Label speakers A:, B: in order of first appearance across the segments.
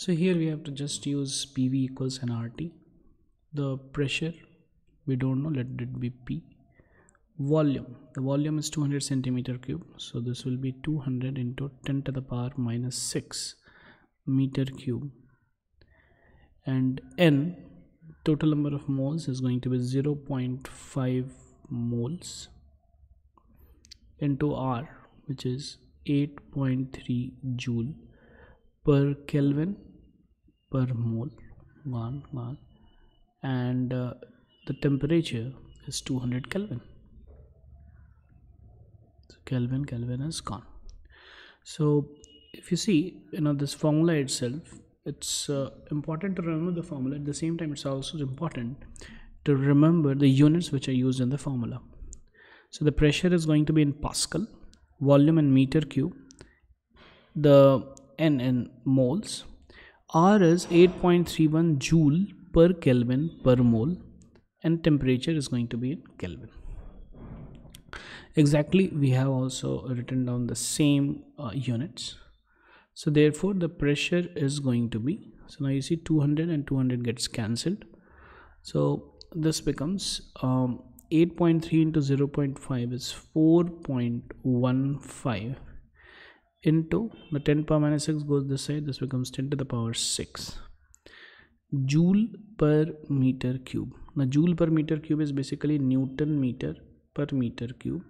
A: so here we have to just use pv equals nrt the pressure we don't know let it be p. Volume the volume is 200 centimeter cube. So this will be 200 into 10 to the power minus 6 meter cube. And n total number of moles is going to be 0.5 moles into r which is 8.3 joule per kelvin per mole one one and uh, the temperature is 200 kelvin. Kelvin kelvin is gone. So if you see you know this formula itself it's uh, important to remember the formula. At the same time it's also important to remember the units which are used in the formula. So the pressure is going to be in pascal volume in meter cube the n in moles r is 8.31 joule per kelvin per mole and temperature is going to be in kelvin. Exactly we have also written down the same uh, units. So therefore the pressure is going to be so now you see 200 and 200 gets cancelled. So this becomes um, 8.3 into 0.5 is 4.15 into the 10 power minus 6 goes this side this becomes 10 to the power 6 joule per meter cube. Now joule per meter cube is basically newton meter per meter cube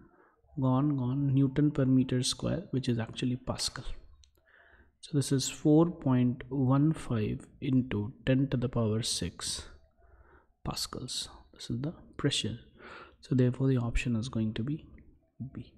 A: gone gone newton per meter square which is actually pascal. So this is 4.15 into 10 to the power 6 pascals. This is the pressure. So therefore the option is going to be b